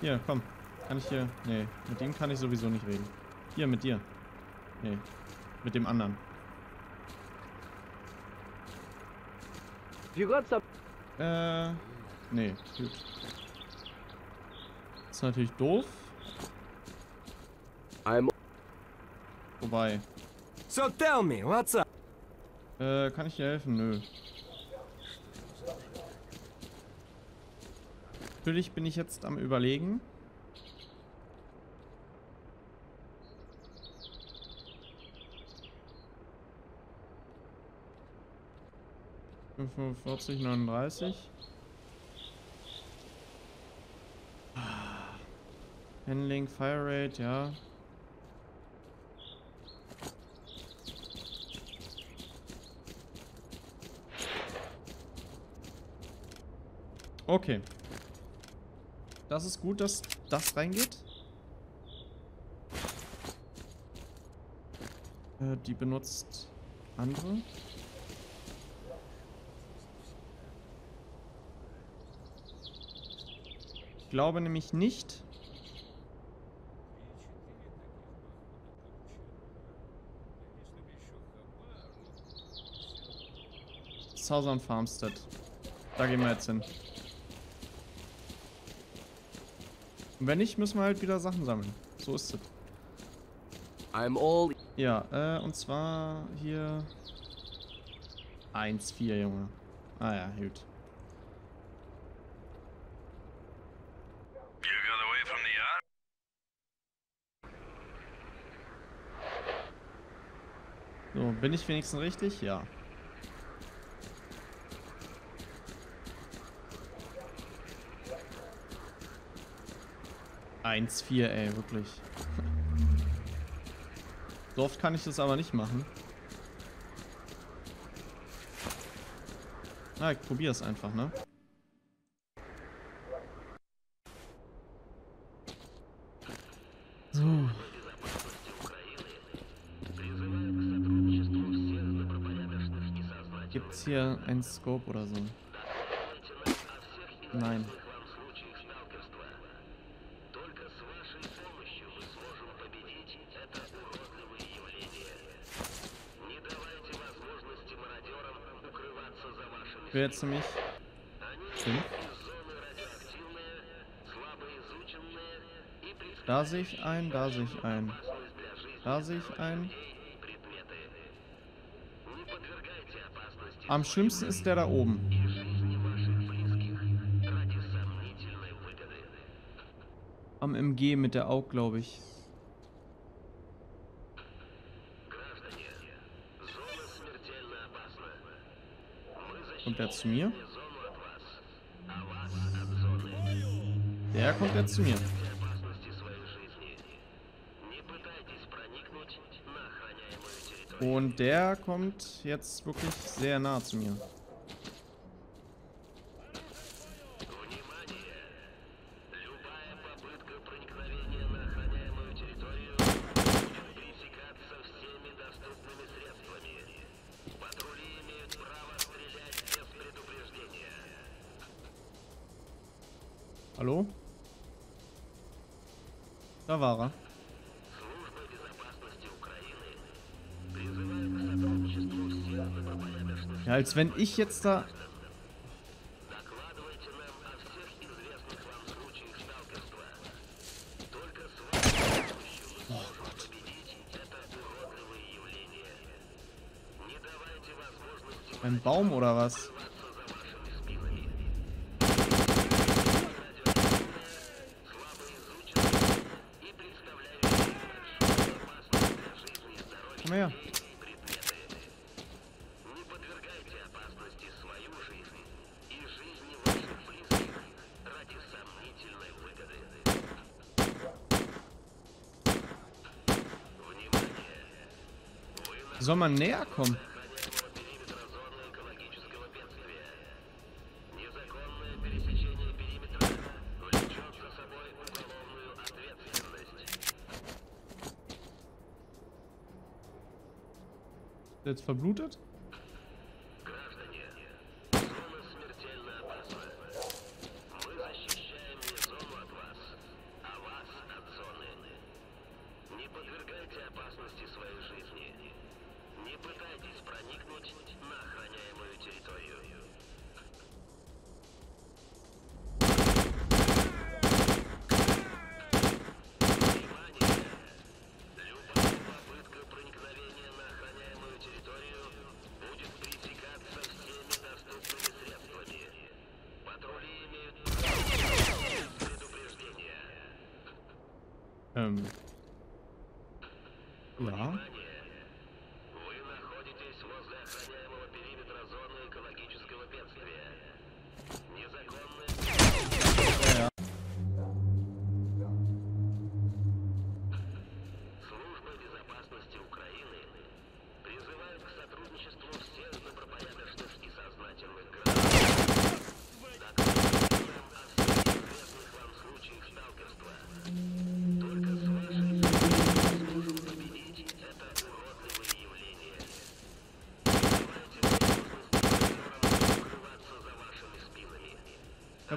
Hier, komm. Kann ich hier... Nee, mit dem kann ich sowieso nicht reden. Hier, mit dir. Nee, mit dem anderen. You got some... Äh, nee, gut. Ist natürlich doof. I'm... Wobei. So tell me, what's up? Äh, kann ich dir helfen? Nö. Natürlich bin ich jetzt am überlegen. Fünfundvierzig, neununddreißig. Handling, Fire Rate, ja. Okay. Das ist gut, dass das reingeht. Äh, die benutzt andere. Ich glaube nämlich nicht. Southern Farmstead. Da gehen wir jetzt hin. Und wenn nicht, müssen wir halt wieder Sachen sammeln. So ist es. I'm all... Ja, äh, und zwar hier... 1-4, Junge. Ah ja, gut. So, bin ich wenigstens richtig? Ja. Eins, vier, ey, wirklich. So oft kann ich das aber nicht machen. Na, ich probiere es einfach, ne? So. Gibt's hier ein Scope oder so? Nein. Will jetzt nämlich... Fünf. Da sehe ich ein, da sehe ich ein. Da sehe ich ein. Am schlimmsten ist der da oben. Am MG mit der Aug, glaube ich. Kommt der zu mir? Der kommt jetzt zu mir. Und der kommt jetzt wirklich sehr nah zu mir. Als wenn ich jetzt da... Oh. Ein Baum oder was? Komm her. Soll man näher kommen? Jetzt verblutet?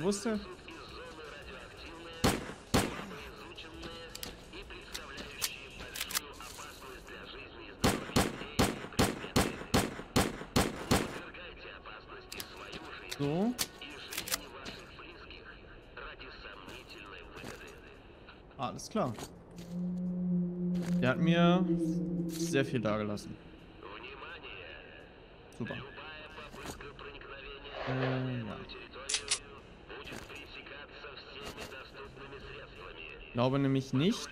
wusste. So. Alles klar. Der hat mir sehr viel dagelassen. Super. Äh Glaube nämlich nicht.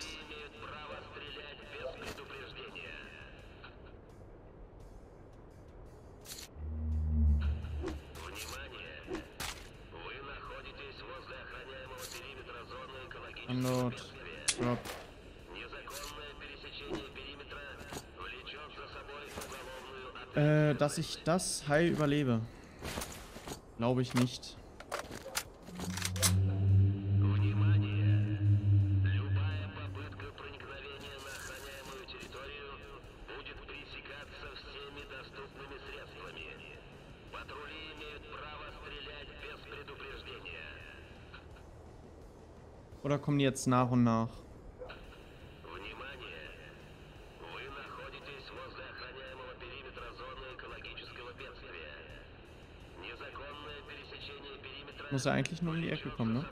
Äh, dass ich das heil überlebe. Glaube ich nicht. Oder kommen die jetzt nach und nach? Muss er eigentlich nur um die Ecke kommen, ne?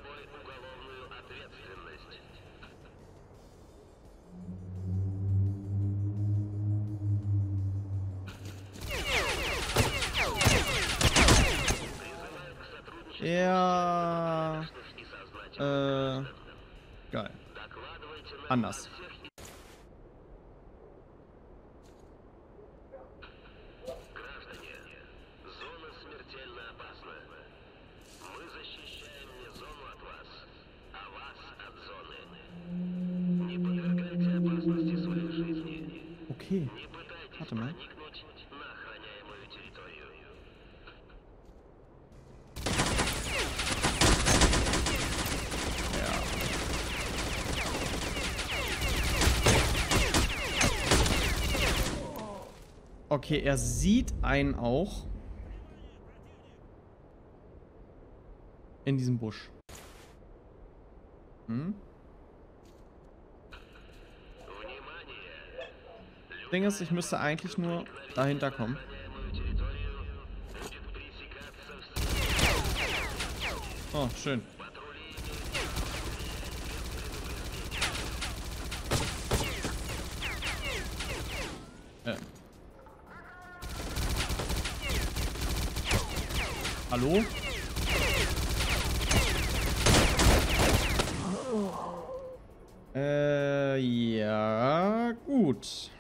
Okay, er sieht einen auch. In diesem Busch. Hm? Ding ist, ich müsste eigentlich nur dahinter kommen. Oh, schön. Ja. Hallo? Äh, ja, gut.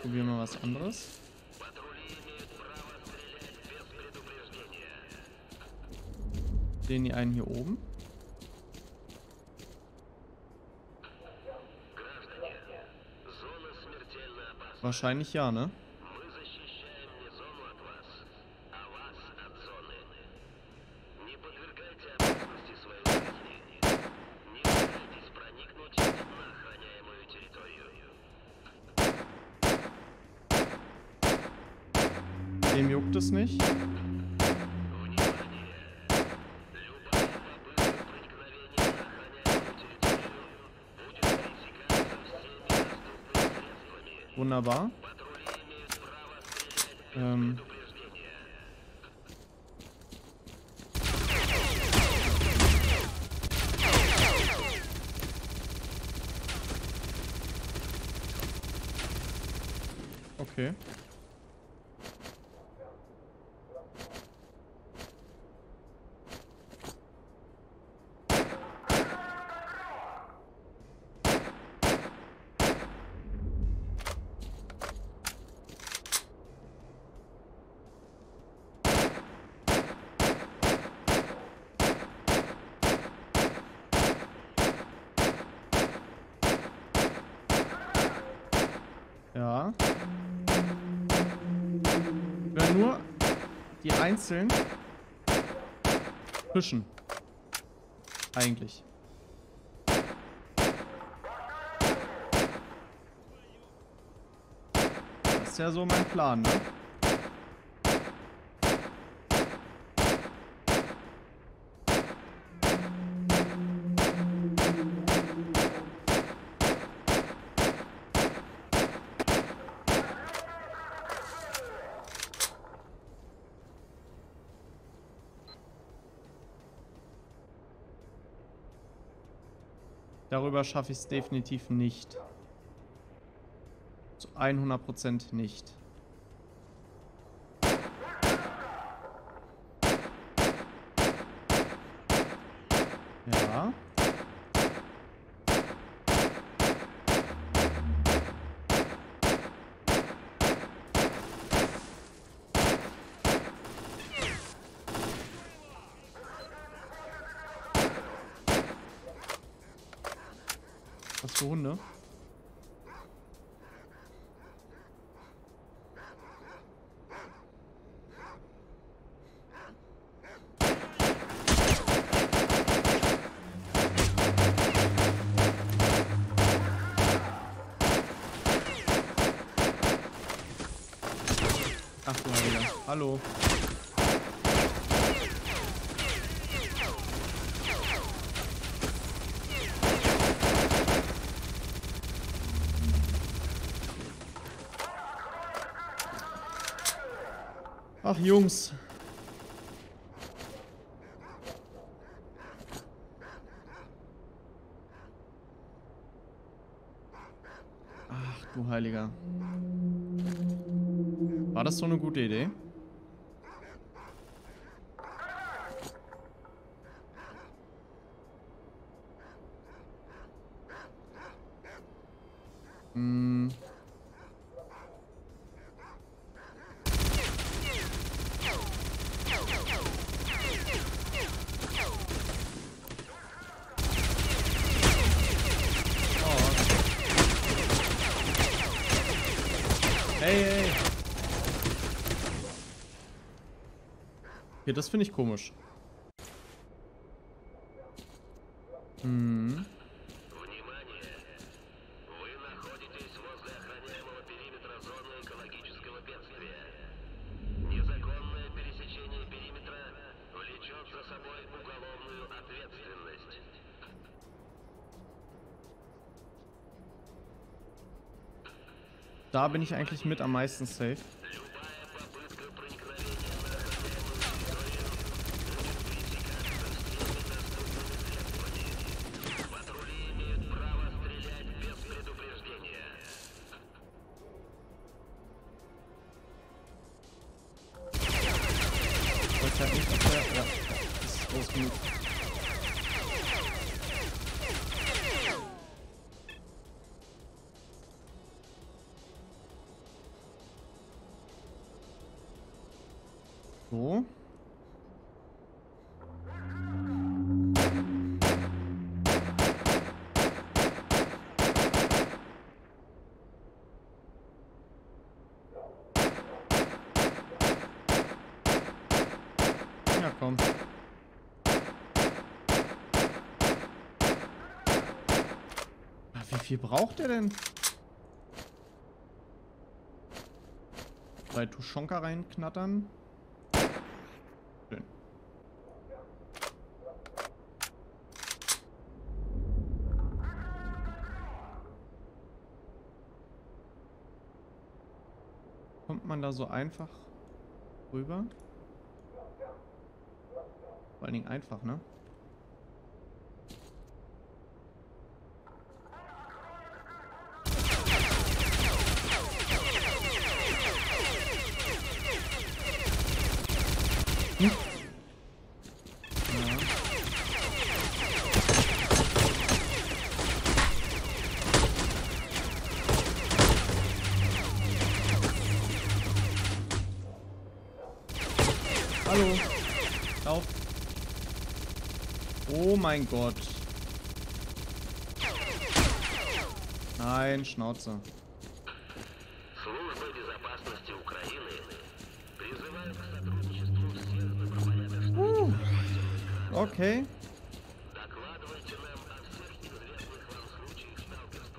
Probieren wir was anderes. den einen hier oben. Wahrscheinlich ja, ne? aber Ja. Will nur die einzeln fischen. Eigentlich. Das ist ja so mein Plan, ne? Darüber schaffe ich es definitiv nicht. Zu 100% nicht. Ja. Was für Hunde? Ach du Heiliger. Hallo. Ach Jungs. Ach du Heiliger. War das so eine gute Idee? Hm. Ey, ey. Okay, das finde ich komisch. Hm. Da bin ich eigentlich mit am meisten safe. Komm. Wie viel braucht er denn? Bei Tuschonka reinknattern. Schön. Kommt man da so einfach rüber? Vor allen Dingen einfach, ne? Oh mein Gott. Nein, Schnauze. Okay.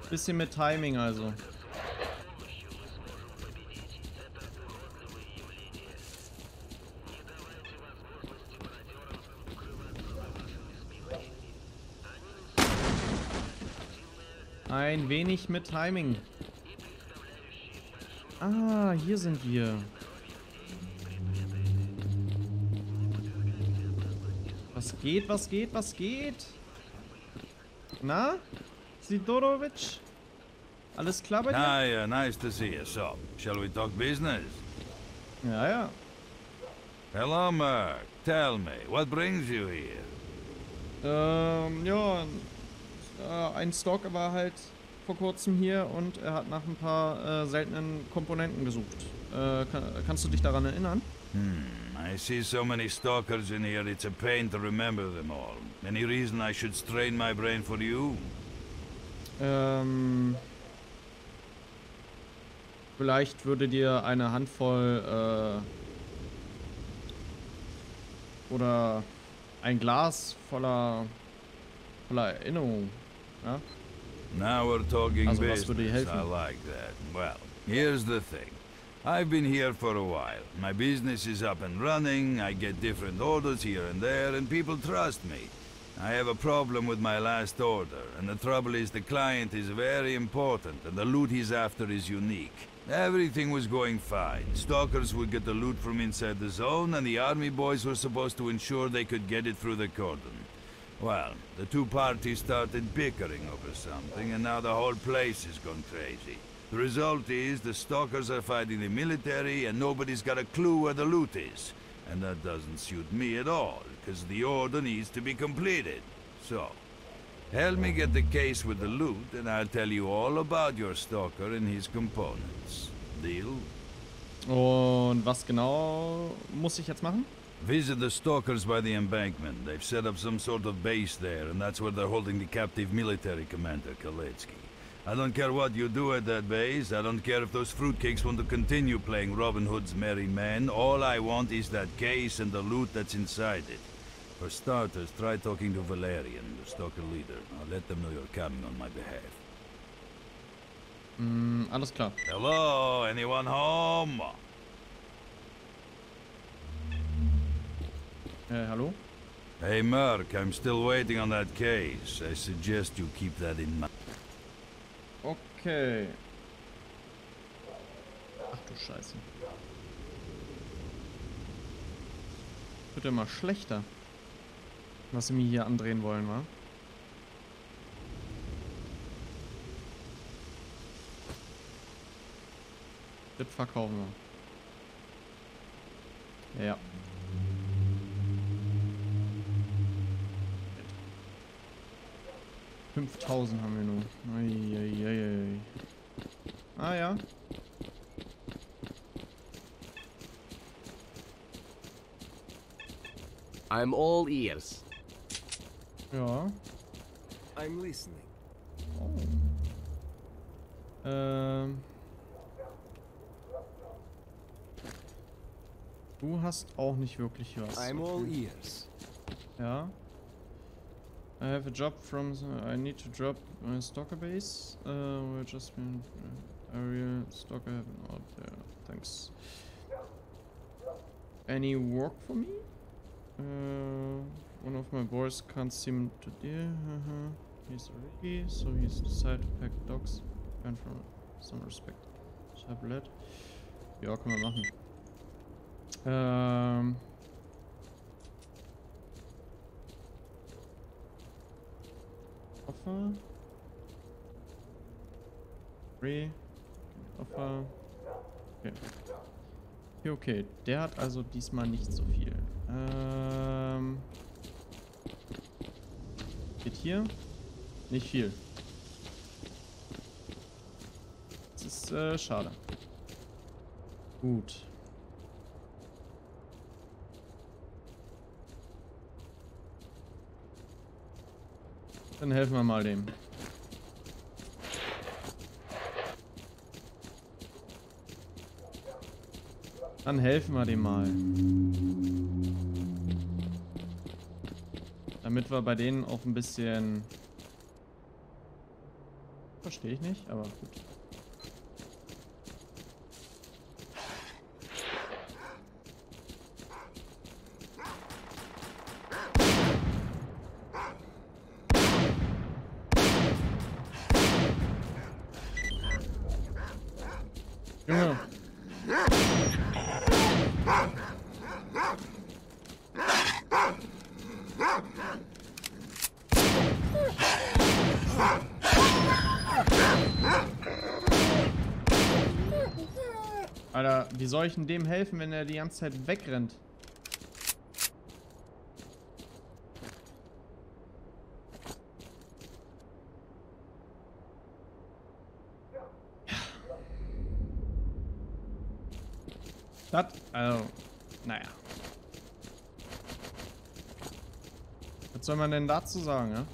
Bisschen mit Timing also. Ein wenig mit Timing. Ah, hier sind wir. Was geht, was geht, was geht? Na? Sidorovic? Alles klar bei dir? Uh, nice to see you. So, shall we talk business? Ja, ja. Hello, Merc. Tell me, what brings you here? Ähm, ja. Äh, ein Stalker war halt vor kurzem hier und er hat nach ein paar äh, seltenen Komponenten gesucht. Äh, kann, kannst du dich daran erinnern? I see so many stalkers in here, it's a pain to remember them all. Any reason I should strain my brain for you? Ähm. Vielleicht würde dir eine Handvoll, äh. Oder ein Glas voller. voller Erinnerung. Ja? Now we're talking Also, was würde dir business. I like that. Well, here's the thing. I've been here for a while. My business is up and running, I get different orders here and there, and people trust me. I have a problem with my last order, and the trouble is the client is very important, and the loot he's after is unique. Everything was going fine. Stalkers would get the loot from inside the zone, and the army boys were supposed to ensure they could get it through the cordon. Well, the two parties started bickering over something, and now the whole place has gone crazy. The result is the stalkers are fighting the military, and nobody's got a clue where the loot is. And that doesn't suit me at all, because the order needs to be completed. So, help me get the case with the loot, and I'll tell you all about your stalker and his components. Deal? Und was genau muss ich jetzt machen? Visit the stalkers by the embankment. They've set up some sort of base there, and that's where they're holding the captive military commander, Kaletsky. I don't care what you do at that base. I don't care if those fruitcakes want to continue playing Robin Hood's merry men. All I want is that case and the loot that's inside it. For starters, try talking to Valerian, the stalker leader. I'll let them know you're coming on my behalf. Hm, alles klar. Hello, anyone home? Äh, hallo? Hey, Merc, I'm still waiting on that case. I suggest you keep that in mind. Okay. Ach du Scheiße. Wird immer schlechter. Was sie mir hier andrehen wollen, wa? Das verkaufen wir. Ja. Fünftausend haben wir nur. Eieiei. Ah ja. I'm all ears. Ja. I'm listening. Oh. Ähm. Du hast auch nicht wirklich was. I'm all ears. Ja. I have a job from. The, I need to drop my stalker base. Uh, we're just been uh, area stalker have out there. Thanks. Any work for me? Uh, one of my boys can't seem to deal. Uh-huh. He's ready, so he's decided to pack dogs and from some respect. Tablet. Ja, können wir machen. Ähm. Offer. Free. Offer. Okay. Okay, okay. Der hat also diesmal nicht so viel. Ähm. Geht hier? Nicht viel. Das ist äh, schade. Gut. Dann helfen wir mal dem. Dann helfen wir dem mal. Damit wir bei denen auch ein bisschen... Verstehe ich nicht, aber gut. Junge. Alter, wie soll ich denn dem helfen, wenn er die ganze Zeit wegrennt? Das, also, naja. Was soll man denn dazu sagen, ja?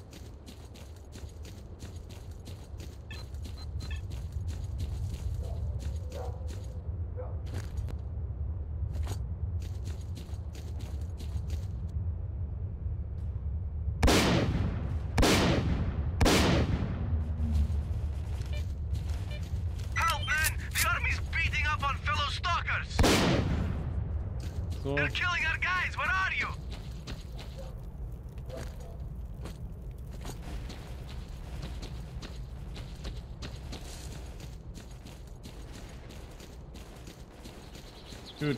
Help, man! The army's beating up on fellow stalkers! So, They're killing our guys! Where are you? Gut.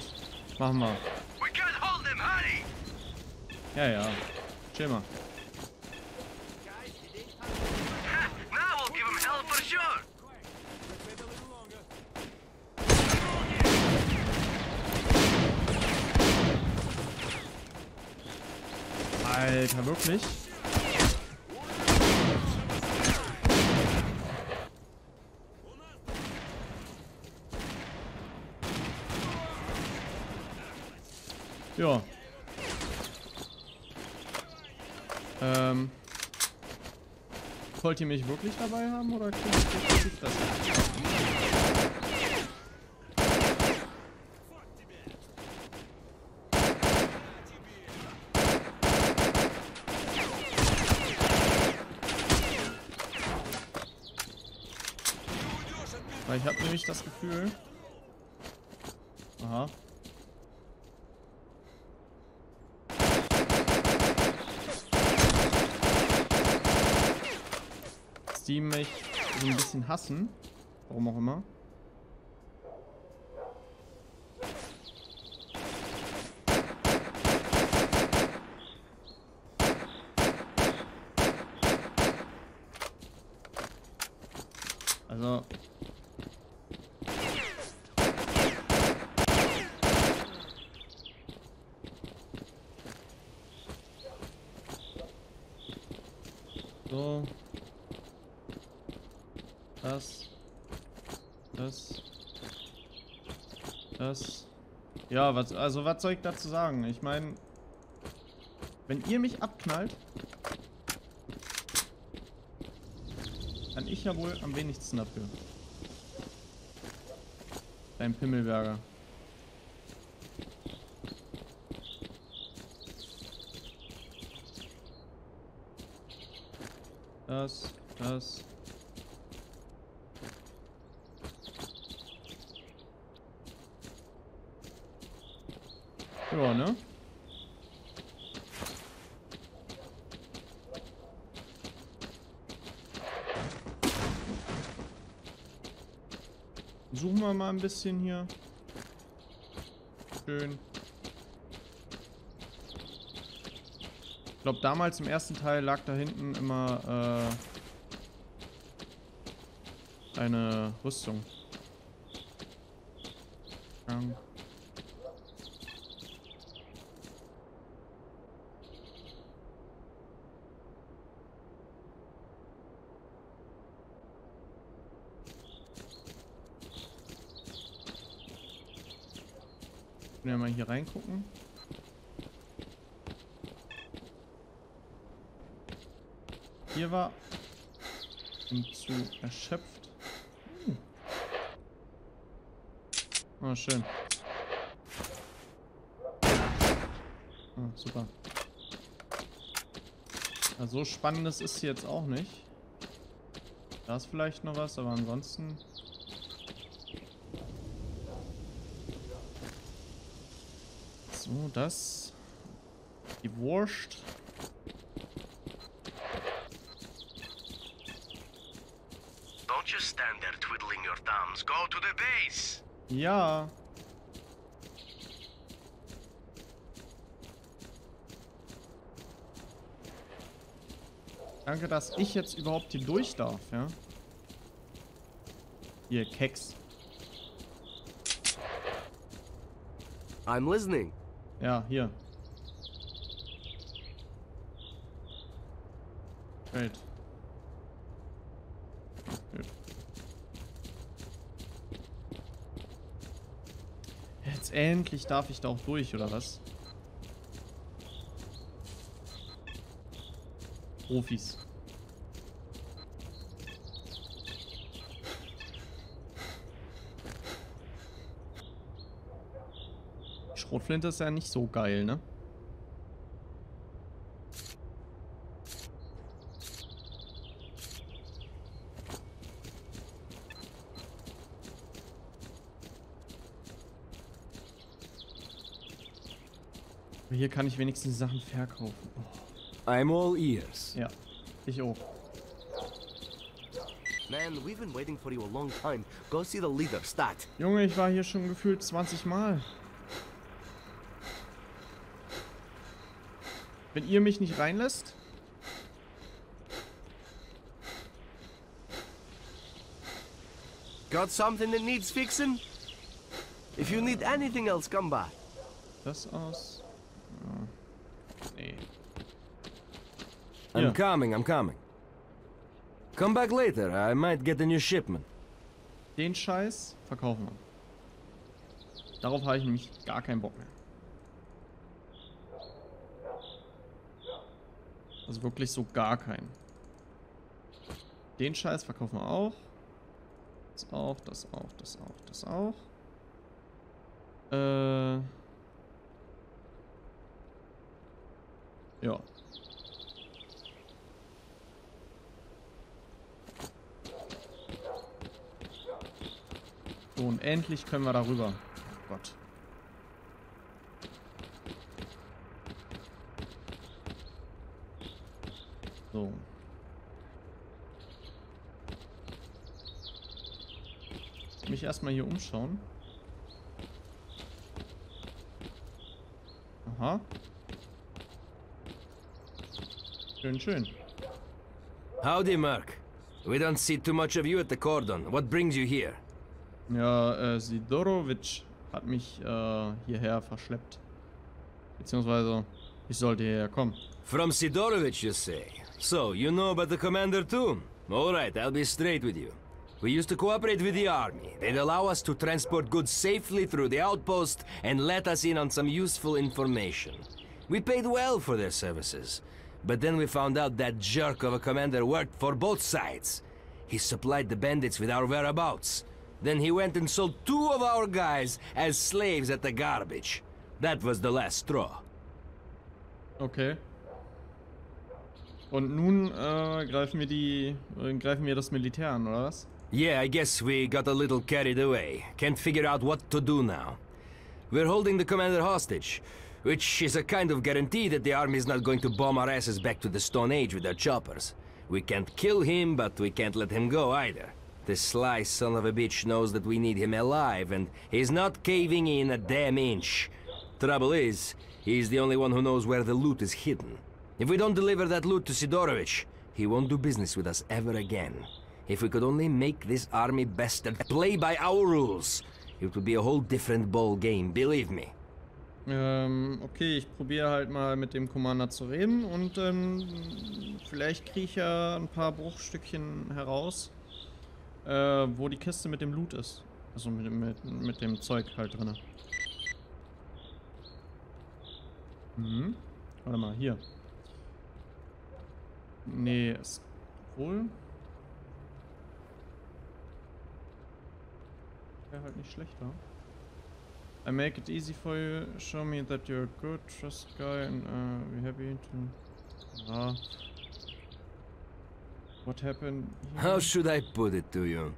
Machen wir. We can't hold them! Hurry! Ja, ja. Chill mal. Ha! Now we'll give them hell for sure! Alter, wirklich? Ja. Ähm. Wollt ihr mich wirklich dabei haben oder krieg ich jetzt die Fresse? Weil ich habe nämlich das Gefühl. Aha. Steam mich so ein bisschen hassen. Warum auch immer. Also. So. Das. Das. Das. Ja, was, also was soll ich dazu sagen? Ich meine, wenn ihr mich abknallt, kann ich ja wohl am wenigsten dafür. Dein Pimmelberger. Das, das. Ja, ne? Suchen wir mal ein bisschen hier. Schön. Ich glaube, damals im ersten Teil lag da hinten immer äh, eine Rüstung. Ähm. Mal hier reingucken. hier war. Bin zu erschöpft. Hm. Oh, schön. Ah, super. Ja, so spannendes ist hier jetzt auch nicht. Da ist vielleicht noch was, aber ansonsten... So, das. Die Wurst. Don't just stand there twiddling your thumbs. Go to the base. Ja. Danke, dass ich jetzt überhaupt hier durch darf, ja. Hier, Keks. I'm listening. Ja, hier. Great. Jetzt endlich darf ich da auch durch, oder was? Profis. Schrotflinte ist ja nicht so geil, ne? Aber Hier kann ich wenigstens die Sachen verkaufen. Oh, I'm all ears. ja, ich auch. Man, we've been waiting for you a long time. Go see the leader, stat. Junge, ich war hier schon gefühlt 20 Mal. Wenn ihr mich nicht reinlässt, Got something that needs fixing? If you need anything else, come by. das aus. Ja. Nee. I'm Yeah. coming, I'm coming. Come back later. I might get a new shipment. Den Scheiß verkaufen wir. Darauf habe ich nämlich gar keinen Bock mehr. Also wirklich so gar keinen. Den Scheiß verkaufen wir auch. Das auch, das auch, das auch, das auch. Äh. Ja. So, und endlich können wir darüber. Oh Gott. So. Mich erstmal hier umschauen. Aha. Schön, schön. Howdy, Merc. We don't see too much of you at the cordon. What brings you here? Ja, äh, Sidorovic hat mich äh, hierher verschleppt. Beziehungsweise, ich sollte hierher kommen. From Sidorovich, you say. So, you know about the commander too? Alright, I'll be straight with you. We used to cooperate with the army. They'd allow us to transport goods safely through the outpost and let us in on some useful information. We paid well for their services. But then we found out that jerk of a commander worked for both sides. He supplied the bandits with our whereabouts. Then he went and sold two of our guys as slaves at the garbage. That was the last straw. Okay. Und nun äh, greifen wir die, äh, greifen wir das Militär an, oder was? Yeah, I guess we got a little carried away. Can't figure out what to do now. We're holding the commander hostage, which is a kind of guarantee that the army is not going to bomb our asses back to the Stone Age with their choppers. We can't kill him, but we can't let him go either. The sly son of a bitch knows that we need him alive, and he's not caving in a damn inch. Trouble is, he's the only one who knows where the loot is hidden. If we don't deliver that loot to Sidorovich, he won't do business with us ever again. If we could only make this army bastard play by our rules, it would be a whole different ball game, believe me. Ähm, okay, ich probiere halt mal mit dem Commander zu reden und ähm, vielleicht kriege ich ja ein paar Bruchstückchen heraus, äh, wo die Kiste mit dem Loot ist. Also mit, mit, mit dem Zeug halt drin. Mhm. Warte mal, hier. Nee, es Obwohl. Wäre halt nicht schlechter. I make it easy for you. Show me that you're a good, trust guy, and uh, we're happy to. Ah. What happened? How should I put it to you?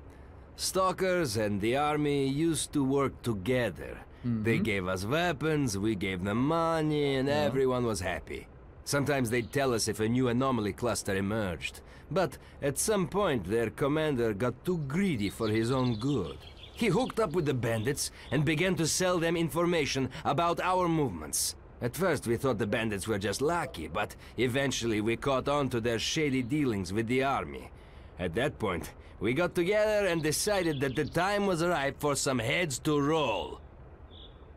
Stalkers and the army used to work together. They Mhm. gave us weapons, we gave them money, and Yeah. everyone was happy. Sometimes they'd tell us if a new anomaly cluster emerged. But at some point, their commander got too greedy for his own good. He hooked up with the bandits and began to sell them information about our movements. At first, we thought the bandits were just lucky, but eventually we caught on to their shady dealings with the army. At that point, we got together and decided that the time was ripe for some heads to roll.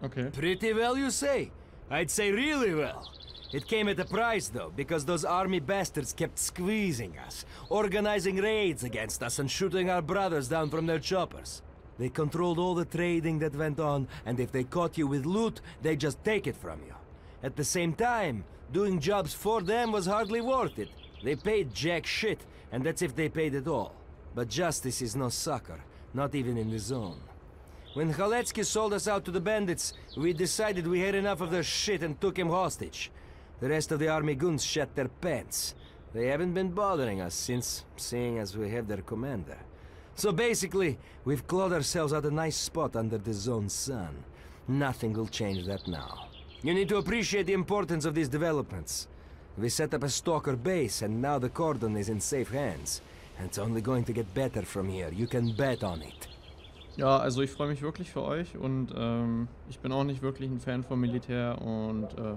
Okay. Pretty well, you say? I'd say really well. It came at a price, though, because those army bastards kept squeezing us, organizing raids against us, and shooting our brothers down from their choppers. They controlled all the trading that went on, and if they caught you with loot, they just take it from you. At the same time, doing jobs for them was hardly worth it. They paid jack shit, and that's if they paid at all. But justice is no sucker, not even in the zone. When Khaletsky sold us out to the bandits, we decided we had enough of their shit and took him hostage. The rest of the army goons shat their pants. They haven't been bothering us since, seeing as we have their commander. So basically, we've clawed ourselves at a nice spot under the zone's sun. Nothing will change that now. You need to appreciate the importance of these developments. We set up a stalker base, and now the cordon is in safe hands. And it's only going to get better from here. You can bet on it. Ja, also ich freue mich wirklich für euch und ähm, ich bin auch nicht wirklich ein Fan vom Militär und äh,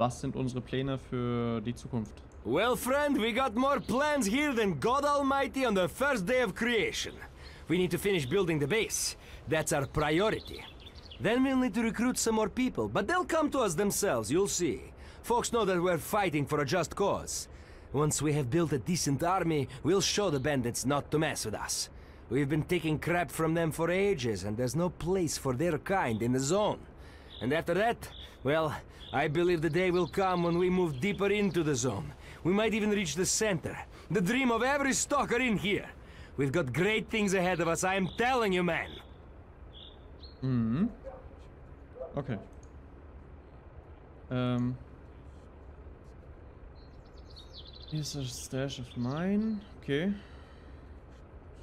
was sind unsere Pläne für die Zukunft? Well, friend, we got more plans here than God Almighty on the first day of creation. We need to finish building the base. That's our priority. Then we'll need to recruit some more people, but they'll come to us themselves, you'll see. Folks know that we're fighting for a just cause. Once we have built a decent army, we'll show the bandits not to mess with us. We've been taking crap from them for ages, and there's no place for their kind in the zone. And after that, well, I believe the day will come when we move deeper into the zone. We might even reach the center. The dream of every stalker in here. We've got great things ahead of us, I am telling you, man. Mhm. Okay. Um. Hier ist das Stash of Mine. Okay.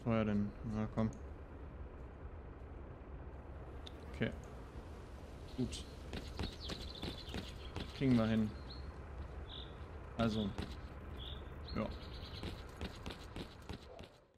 Ja denn? Na komm. Gut. Kriegen wir hin. Also. Ja.